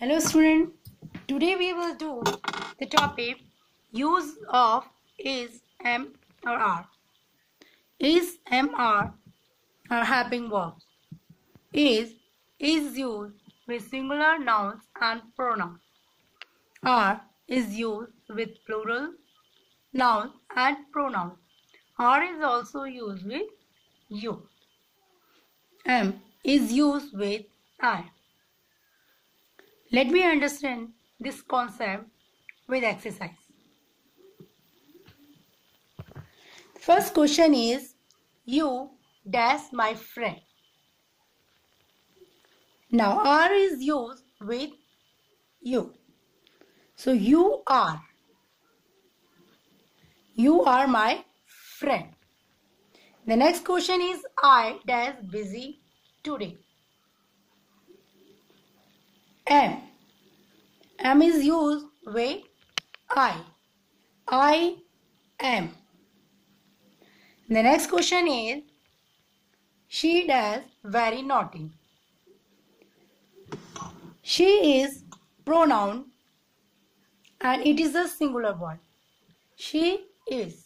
Hello student. Today we will do the topic use of is, am or are. Is, am, are are helping verbs. Is is used with singular nouns and pronouns. Are is used with plural nouns and pronouns. Are is also used with you. Am is used with I. Let me understand this concept with exercise. First question is you dash my friend. Now R is used with you. So you are. You are my friend. The next question is I dash busy today. Am. Am is used with I. I am. The next question is She does very naughty. She is pronoun and it is a singular word. She is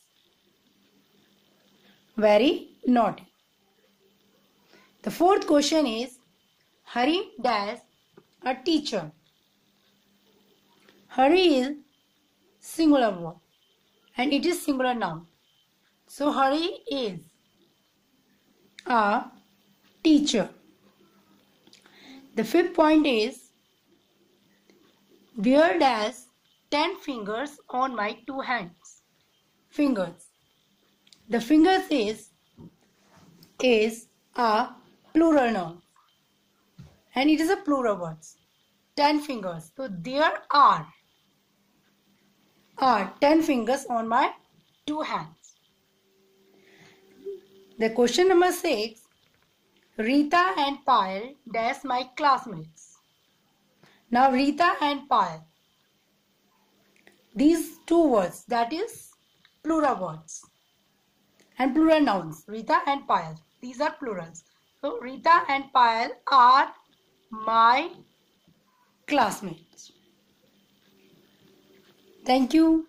very naughty. The fourth question is Hari dash a teacher. Hari is singular word and it is singular noun. So Hari is a teacher. The fifth point is Beard has 10 fingers on my two hands. Fingers. The fingers is is a plural noun and it is a plural words 10 fingers so there are are 10 fingers on my two hands. The question number 6 Rita and Payal dash my classmates. Now Rita and Payal these two words that is plural words and plural nouns Rita and Payal these are plurals. So Rita and Payal are my classmates. Thank you.